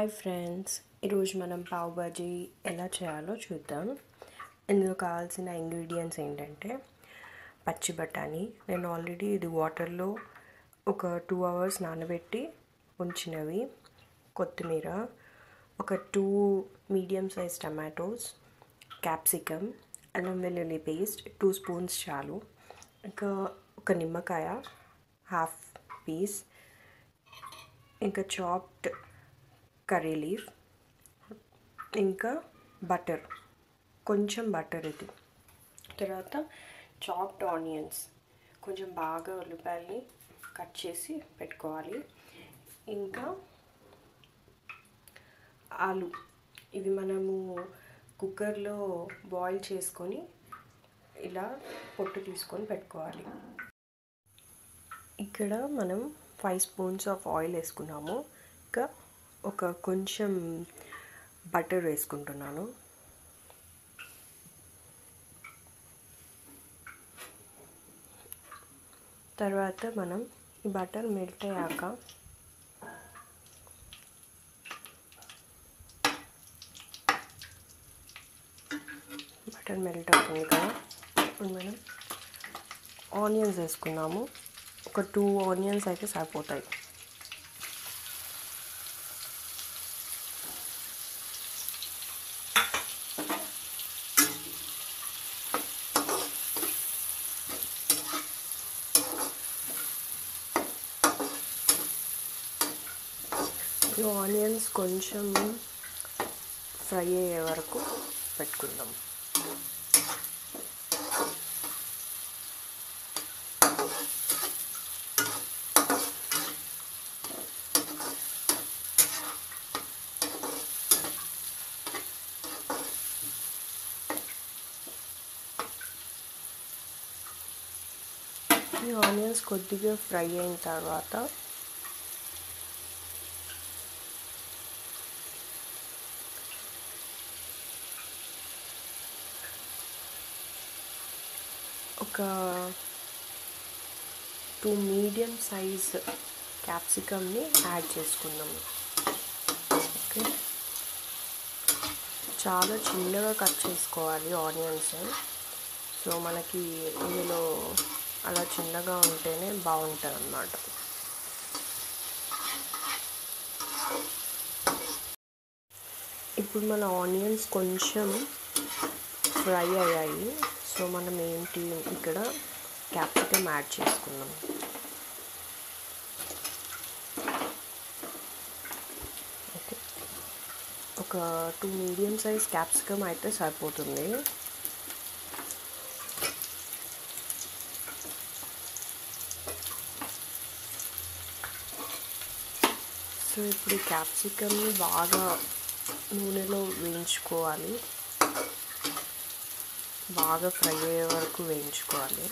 Hi friends. ఈరోజు మనం పావ్ బాజీ ఎలా చేయాలో చూద్దాం. ఇందులో కావాల్సిన ఇంగ్రీడియంట్స్ ఏంటంటే పచ్చి బఠానీ. నేను ఆల్రెడీ ఇది వాటర్లో ఒక టూ అవర్స్ నానబెట్టి ఉంచినవి. కొత్తిమీర ఒక two medium size tomatoes capsicum అల్లం వెల్లుల్లి పేస్ట్ టూ స్పూన్స్ చాలు. ఇంకా ఒక నిమ్మకాయ హాఫ్ పీస్. ఇంకా చాప్డ్ కర్రీ లీఫ్ ఇంకా బటర్ కొంచెం బటర్ ఇది. తర్వాత చాప్డ్ ఆనియన్స్ కొంచెం బాగా ఉల్లిపాయల్ని కట్ చేసి పెట్టుకోవాలి. ఇంకా ఆలు ఇవి మనము కుక్కర్లో బాయిల్ చేసుకొని ఇలా పొట్టు తీసుకొని పెట్టుకోవాలి. ఇక్కడ మనం ఫైవ్ స్పూన్స్ ఆఫ్ ఆయిల్ వేసుకున్నాము. ఇంకా ఒక కొంచెం బటర్ వేసుకుంటున్నాను. తర్వాత మనం ఈ బటర్ మెల్ట్ అయ్యాక బటర్ మెల్ట్ అవుతుంది కదా. ఇప్పుడు మనం ఆనియన్స్ వేసుకున్నాము. ఒక టూ ఆనియన్స్ అయితే సరిపోతాయి ఈ ఆనియన్స్ కొంచెం ఫ్రై అయ్యే వరకు పెట్టుకుందాం. ఈ ఆనియన్స్ కొద్దిగా ఫ్రై అయిన తర్వాత ఒక టూ మీడియం సైజ్ క్యాప్సికమ్ని యాడ్ చేసుకుందాము ఓకే చాలా చిన్నగా కట్ చేసుకోవాలి ఆనియన్స్ సో మనకి ఇందులో అలా చిన్నగా ఉంటేనే బాగుంటుంది అన్నమాట ఇప్పుడు మన ఆనియన్స్ కొంచెం ఫ్రై అయ్యాయి. సో మనం ఏంటి ఇక్కడ క్యాప్సికమ్ యాడ్ చేసుకుందాం ఓకే. ఒక టూ మీడియం సైజ్ క్యాప్సికమ్ అయితే సరిపోతుంది. సో ఇప్పుడు క్యాప్సికమ్ని బాగా నూనెలో వేయించుకోవాలి. బాగా ఫ్రై అయ్యే వరకు వేయించుకోవాలి.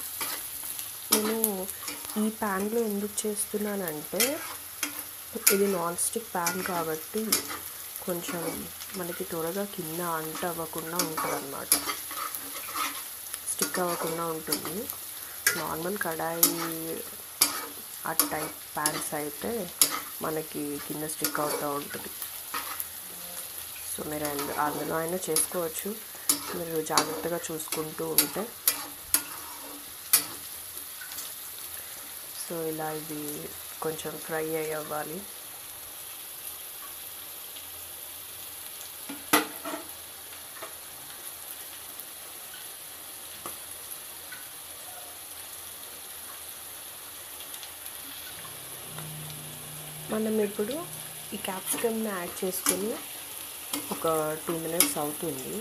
నేను ఈ ప్యాన్లో ఎందుకు చేస్తున్నానంటే ఇది నాన్ స్టిక్ ప్యాన్ కాబట్టి కొంచెం మనకి త్వరగా కింద అంట అవ్వకుండా ఉంటుంది అన్నమాట స్టిక్ అవ్వకుండా ఉంటుంది. నార్మల్ కడాయి ఆ టైప్ ప్యాన్స్ అయితే మనకి కింద స్టిక్ అవుతూ ఉంటుంది. సో మీరు అందులో అయినా చేసుకోవచ్చు. మీరు జాగ్రత్తగా చూసుకుంటూ ఉంటే. సో ఇలా ఇది కొంచెం ఫ్రై అయ్యి అవ్వాలి మనం ఇప్పుడు ఈ క్యాప్సికమ్ని యాడ్ చేసుకుని ఒక టూ మినిట్స్ అవుతుంది.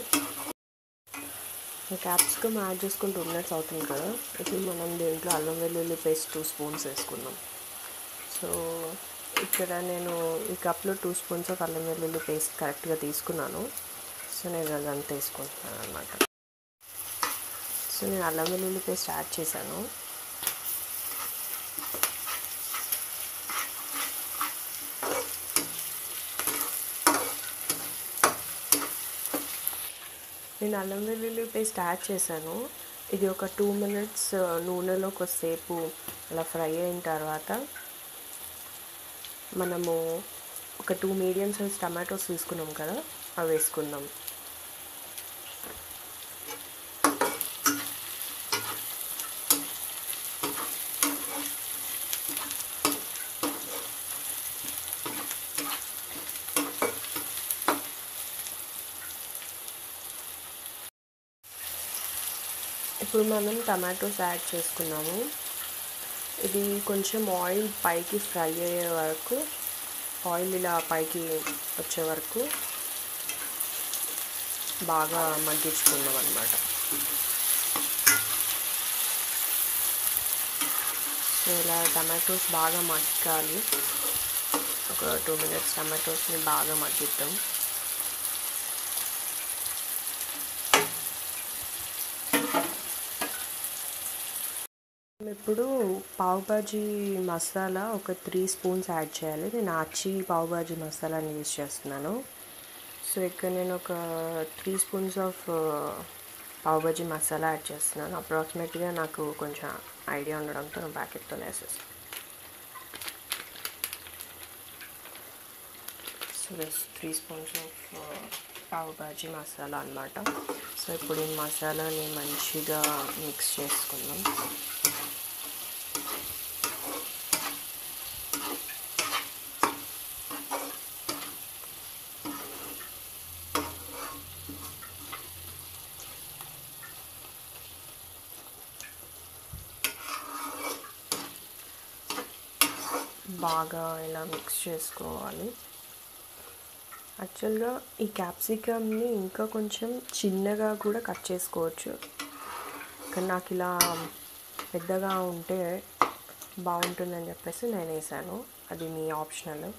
క్యాప్సికమ్ యాడ్ చేసుకుని టూ మినిట్స్ అవుతుంది కదా. ఇప్పుడు మనం దీంట్లో అల్లం వెల్లుల్లి పేస్ట్ టూ స్పూన్స్ వేసుకున్నాం సో ఇక్కడ నేను ఈ కప్లో టూ స్పూన్స్ ఆఫ్ అల్లం వెల్లుల్లి పేస్ట్ కరెక్ట్గా తీసుకున్నాను. సో నేను అదంతా వేసుకుంటున్నాను అనమాట సో నేను అల్లం వెల్లుల్లి పేస్ట్ యాడ్ చేశాను. నేను అల్లం వెల్లుల్లి పేస్ట్ యాడ్ చేశాను. ఇది ఒక టూ మినిట్స్ నూనెలో కొద్దిసేపు అలా ఫ్రై అయిన తర్వాత మనము ఒక టూ మీడియం సైజ్ టమాటోస్ తీసుకున్నాం కదా అవి వేసుకుందాం. ఇప్పుడు మనం టమాటోస్ యాడ్ చేసుకున్నాము. ఇది కొంచెం ఆయిల్ పైకి ఫ్రై అయ్యే వరకు ఆయిల్ ఇలా పైకి వచ్చే వరకు బాగా మగ్గించుకున్నాం అనమాట సో ఇలా టమాటోస్ బాగా మగ్గాలి. ఒక టూ మినిట్స్ టమాటోస్ని బాగా మగ్గిద్దాం. ఇప్పుడు పావు బాజీ మసాలా ఒక త్రీ స్పూన్స్ యాడ్ చేయాలి. నేను ఆచి పావు బాజీ మసాలాని యూజ్ చేస్తున్నాను. సో ఇక్కడ నేను ఒక త్రీ స్పూన్స్ ఆఫ్ పావు బాజీ మసాలా యాడ్ చేస్తున్నాను. అప్రాక్సిమేట్గా నాకు కొంచెం ఐడియా ఉండడంతో నేను ప్యాకెట్తో వేసేస్తాను సో త్రీ స్పూన్స్ ఆఫ్ పావు బాజీ మసాలా అనమాట సో ఇప్పుడు ఈ మసాలాని మంచిగా మిక్స్ చేసుకుందాం. బాగా ఇలా మిక్స్ చేసుకోవాలి. యాక్చువల్గా ఈ క్యాప్సికమ్ని ఇంకా కొంచెం చిన్నగా కూడా కట్ చేసుకోవచ్చు. కానీ నాకు ఇలా పెద్దగా ఉంటే బాగుంటుందని చెప్పేసి నేను వేసాను. అది మీ ఆప్షనల్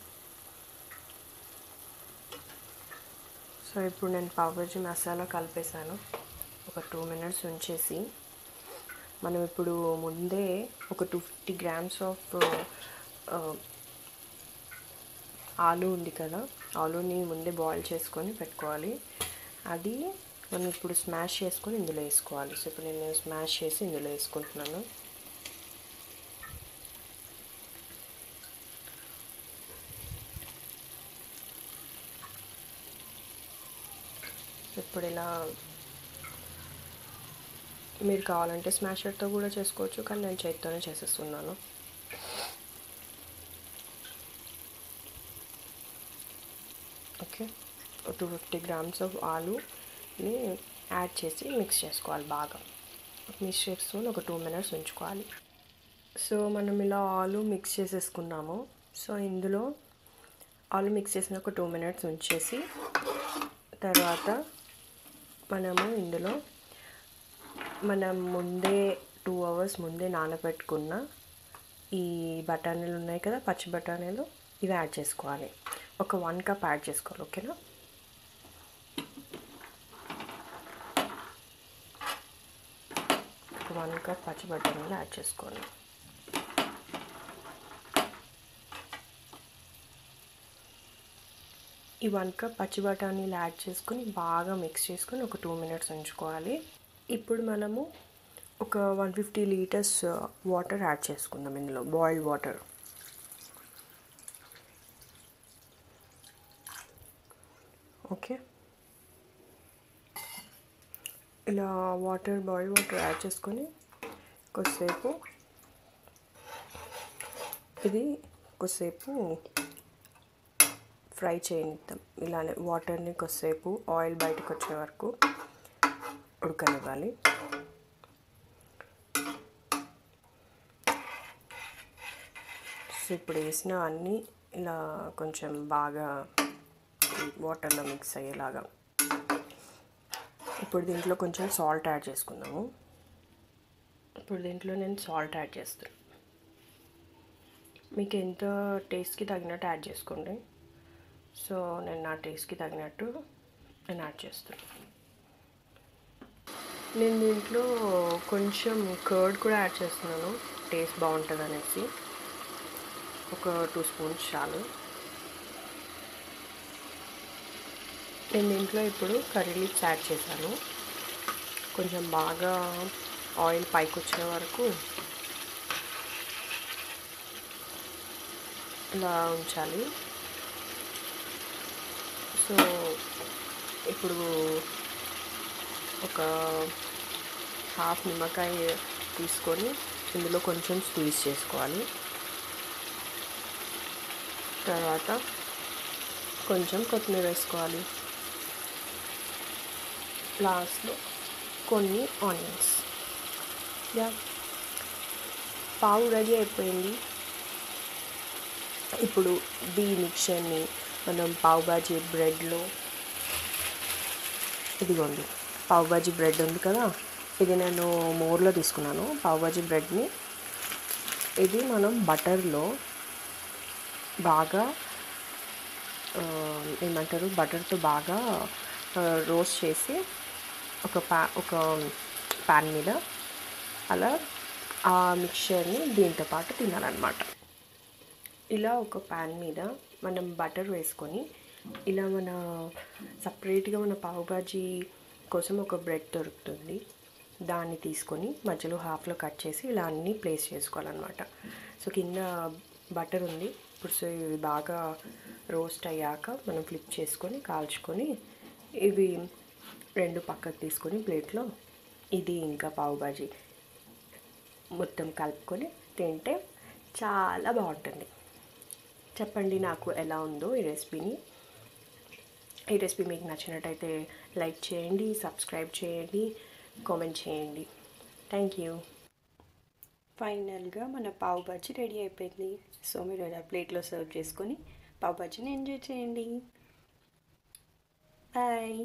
సో ఇప్పుడు నేను పావుబజీ మసాలా కలిపేసాను ఒక టూ మినిట్స్ ఉంచేసి. మనం ఇప్పుడు ముందే ఒక టూ ఫిఫ్టీ గ్రామ్స్ ఆఫ్ ఆలు ఉంది కదా ఆలుని ముందే బాయిల్ చేసుకొని పెట్టుకోవాలి. అది మనం ఇప్పుడు స్మాష్ చేసుకొని ఇందులో వేసుకోవాలి. సో ఇప్పుడు నేను స్మాష్ చేసి ఇందులో వేసుకుంటున్నాను. ఇప్పుడు ఇలా మీరు కావాలంటే స్మాషర్తో కూడా చేసుకోవచ్చు కానీ నేను చేతితోనే చేసేస్తున్నాను. Okay. Two fifty grams of ఆలుని add చేసి మిక్స్ చేసుకోవాలి బాగా. మిక్స్ చేసుకొని ఒక టూ మినిట్స్ ఉంచుకోవాలి. సో మనం ఇలా ఆలు మిక్స్ చేసేసుకున్నాము. సో ఇందులో ఆలు మిక్స్ చేసిన ఒక టూ మినిట్స్ ఉంచేసి తర్వాత మనము ఇందులో మనం ముందే టూ అవర్స్ ముందే నానబెట్టుకున్న ఈ బఠానీలు ఉన్నాయి కదా పచ్చి బఠానీలు? ఇవి యాడ్ చేసుకోవాలి. ఒక వన్ కప్ యాడ్ చేసుకోవాలి ఓకేనా? ఒక వన్ కప్ పచ్చి బఠానీలు యాడ్ చేసుకోవాలి. ఈ వన్ కప్ పచ్చి బఠానీలు యాడ్ చేసుకొని బాగా మిక్స్ చేసుకొని ఒక టూ మినిట్స్ ఉంచుకోవాలి. ఇప్పుడు మనము ఒక one fifty litres water add చేసుకుందాం ఇందులో బాయిల్డ్ వాటర్ ఓకే ఇలా వాటర్ బాయిల్ వాటర్ యాడ్ చేసుకొని కొద్దిసేపు ఇది కొద్దిసేపు ఫ్రై చేయనిద్దాం ఇలానే వాటర్ని కొద్దిసేపు ఆయిల్ బయటకు వచ్చే వరకు ఉడకనివ్వాలి. సో ఇప్పుడు వేసిన అన్నీ ఇలా కొంచెం బాగా వాటర్లో మిక్స్ అయ్యేలాగా ఇప్పుడు దీంట్లో కొంచెం సాల్ట్ యాడ్ చేసుకుందాము. ఇప్పుడు దీంట్లో నేను సాల్ట్ యాడ్ చేస్తాను మీకు ఎంత టేస్ట్కి తగినట్టు యాడ్ చేసుకోండి. సో నేను నా టేస్ట్కి తగినట్టు నేను యాడ్ చేస్తాను నేను దీంట్లో కొంచెం కర్డ్ కూడా యాడ్ చేస్తున్నాను. టేస్ట్ బాగుంటుంది అనేసి ఒక టూ స్పూన్స్ చాలు. నేను దీంట్లో ఇప్పుడు కర్రీ లీవ్స్ యాడ్ చేశాను. కొంచెం బాగా ఆయిల్ పైకి వచ్చే వరకు ఇలా ఉంచాలి. సో ఇప్పుడు ఒక హాఫ్ నిమ్మకాయ తీసుకొని ఇందులో కొంచెం స్క్వీజ్ చేసుకోవాలి. తర్వాత కొంచెం కొత్తిమీర వేసుకోవాలి. లాస్ట్లో కొన్ని ఆనియన్స్. యా. పావు రెడీ అయిపోయింది. ఇప్పుడు ఈ మిక్చర్ని మనం పావు బాజీ బ్రెడ్లో ఇదిగోండి పావు బాజీ బ్రెడ్ ఉంది కదా ఇది నేను మోర్లో తీసుకున్నాను. పావు బాజీ బ్రెడ్ని ఇది మనం బటర్లో బాగా ఏమంటారు? బటర్తో బాగా రోస్ట్ చేసి ఒక పా ఒక ప్యాన్ మీద అలా ఆ మిక్చర్ని దీంతో పాటు తినాలన్నమాట. ఇలా ఒక ప్యాన్ మీద మనం బటర్ వేసుకొని ఇలా మన సపరేట్గా మన పావుబాజీ కోసం ఒక బ్రెడ్ దొరుకుతుంది. దాన్ని తీసుకొని మధ్యలో హాఫ్లో కట్ చేసి ఇలా అన్నీ ప్లేస్ చేసుకోవాలన్నమాట. సో కింద బటర్ ఉంది. ఇప్పుడు సో ఇవి బాగా రోస్ట్ అయ్యాక మనం ఫ్లిప్ చేసుకొని కాల్చుకొని ఇవి రెండు పక్కకు తీసుకొని ప్లేట్లో ఇది ఇంకా పావు బాజీ మొత్తం కలుపుకొని తింటే చాలా బాగుంటుంది. చెప్పండి నాకు ఎలా ఉందో ఈ రెసిపీని. ఈ రెసిపీ మీకు నచ్చినట్టయితే లైక్ చేయండి సబ్స్క్రైబ్ చేయండి కామెంట్ చేయండి. Thank you. ఫైనల్గా మన పావు బాజీ రెడీ అయిపోయింది. సో మీరు ఇలా ప్లేట్లో సర్వ్ చేసుకొని పావు బాజీని ఎంజాయ్ చేయండి. బాయ్.